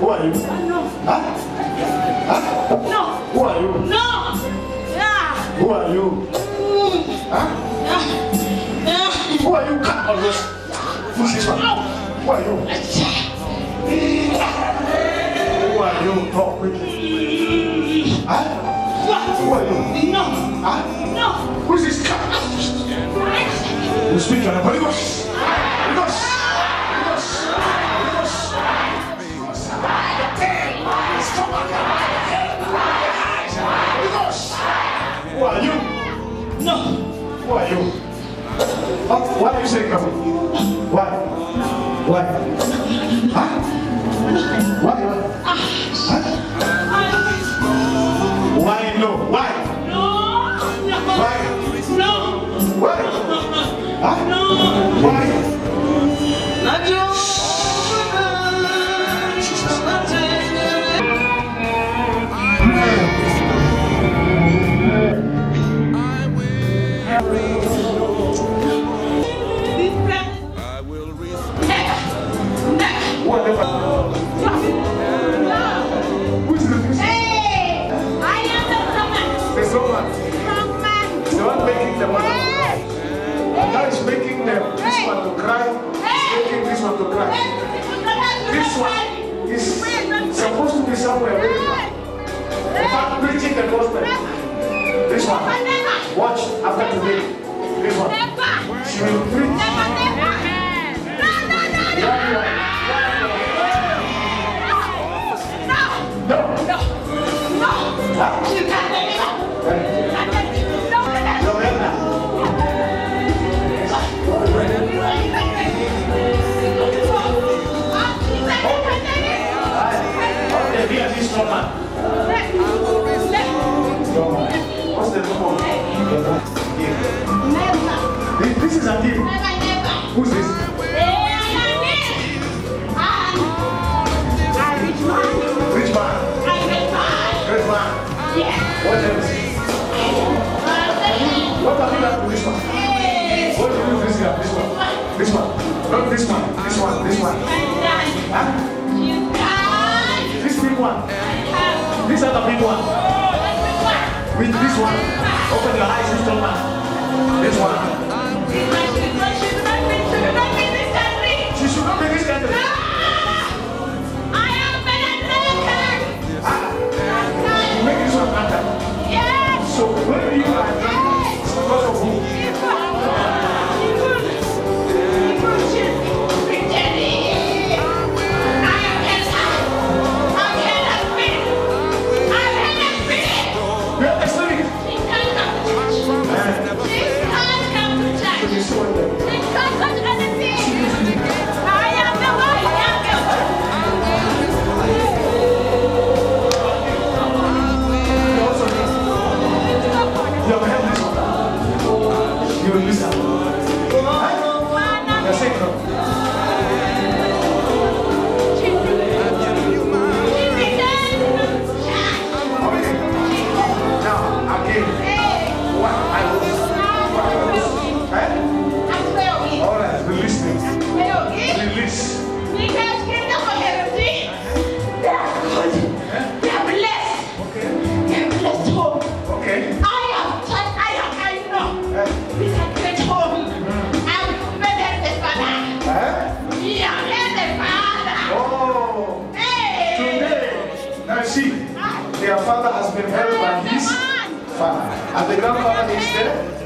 Who are you? No. Huh? Huh? Who are you? No. Who are you? Huh? Who are you? Cut on this. Who's this one? Who are you? Who are you? Talk quickly. Huh? Who are you? No. Huh? No. Who's this cat? You speak on the Holy Ghost. Who are you? Why are you saying? Why? Why? Cry. This one is supposed to be somewhere This, is a deal. Who's this? Rich man. Great man. What else? What have you done this one? What did you do this guy? This one. This one. Not this one. This one. This one. Huh? This big one. This other big one. With this one. Open your eyes, this one. You understand their father has been held by his father. And the grandfather is there.